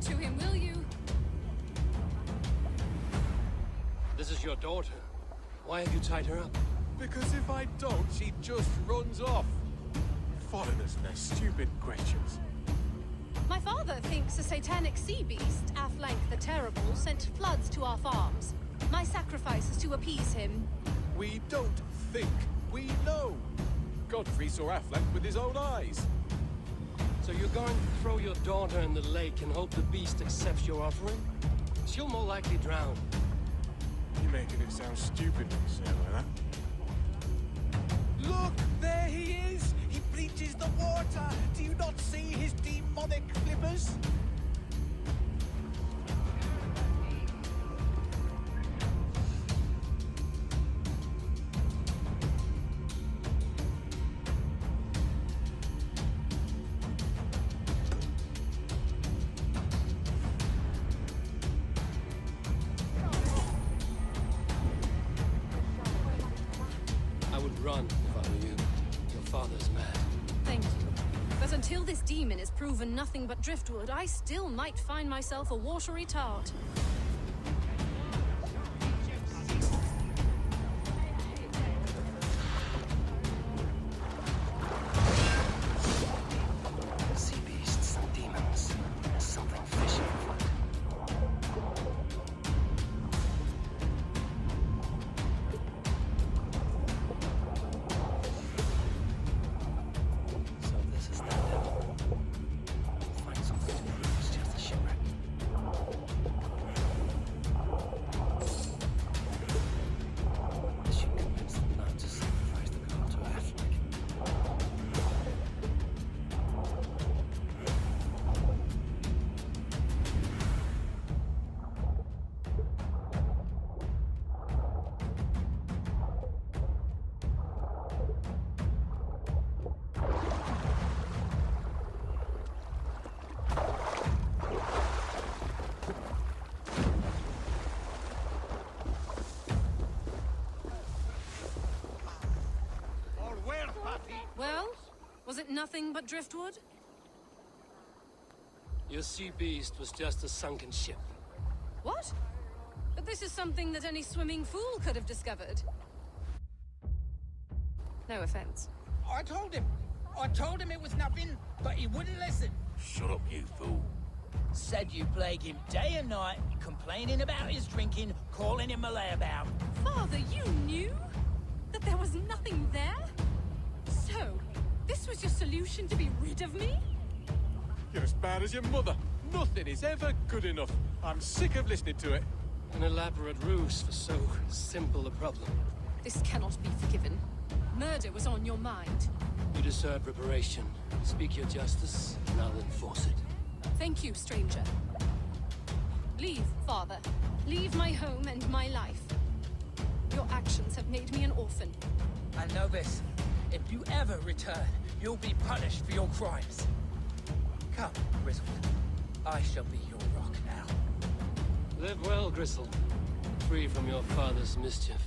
some sense into him, will you? This is your daughter. Why have you tied her up? Because if I don't, she just runs off. Foreigners and their stupid questions. My father thinks a satanic sea beast, Aflac the Terrible, sent floods to our farms. My sacrifice is to appease him. We don't think, we know. Godfrey saw Aflac with his own eyes. So you're going to throw your daughter in the lake and hope the beast accepts your offering? She'll more likely drown. You're making it sound stupid when you say it like that. Look, there would run if I were you. Your father's mad. Thank you. But until this demon is proven nothing but driftwood, I still might find myself a watery tart. Was it nothing but driftwood? Your sea beast was just a sunken ship. What? But this is something that any swimming fool could have discovered. No offense. I told him. I told him it was nothing, but he wouldn't listen. Shut up, you fool. Said you plague him day and night, complaining about his drinking, calling him a layabout. Father, you knew? That there was nothing there? So, this was your solution to be rid of me? You're as bad as your mother. Nothing is ever good enough. I'm sick of listening to it. An elaborate ruse for so simple a problem. This cannot be forgiven. Murder was on your mind. You deserve reparation. Speak your justice, and I'll enforce it. Thank you, stranger. Leave, father. Leave my home and my life. Your actions have made me an orphan. I know this. If you ever return, you'll be punished for your crimes. Come, Grizzled. I shall be your rock now. Live well, Gristle. Free from your father's mischief.